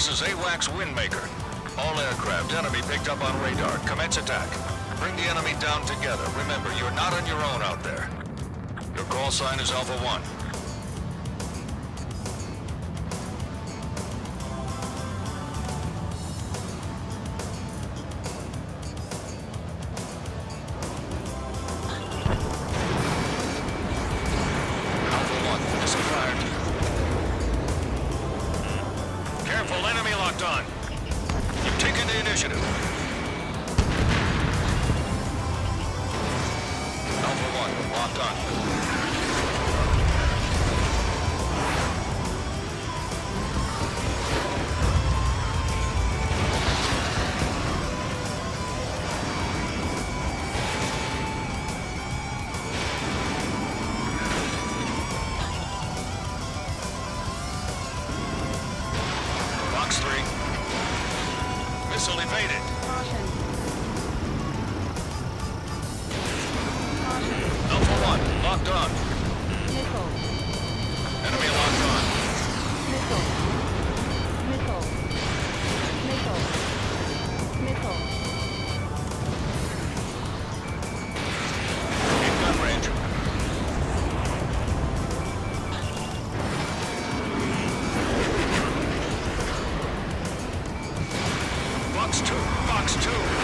This is AWACS Windmaker. All aircraft, enemy picked up on radar. Commence attack. Bring the enemy down together. Remember, you're not on your own out there. Your call sign is Alpha 1. 3. Missile evaded. Caution. Caution. Alpha 1, locked on. 2, 2.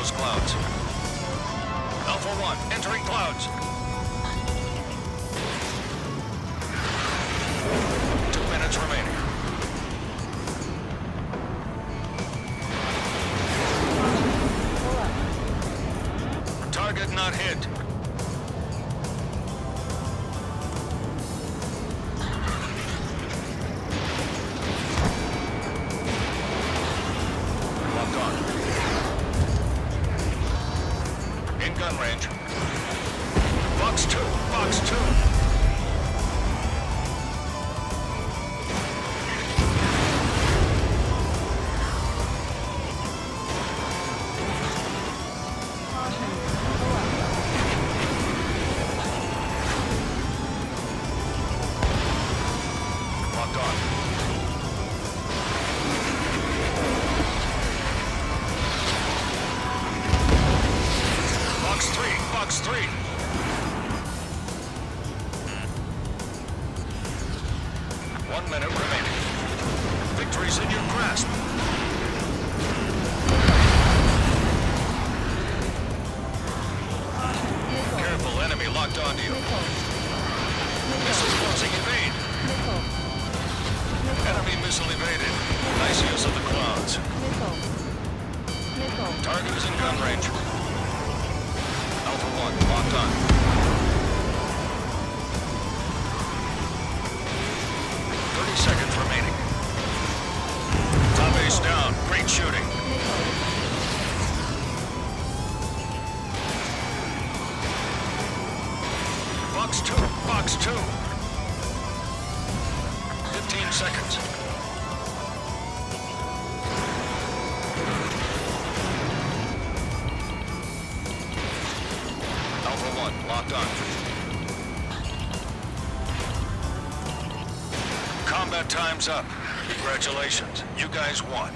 Those clouds. Alpha 1, entering clouds. Two minutes remaining. Target not hit. Gun range. Fox 2, Fox 2. Caution. Pull up. Locked on. One minute remaining. Victory's in your grasp. Careful, enemy locked onto you. Missile. Closing, evade. Enemy missile evaded. Nice use of the clouds. Target is in gun range. Alpha 1, locked on. Box 2. Fifteen seconds. Alpha 1, locked on. Combat time's up. Congratulations. You guys won.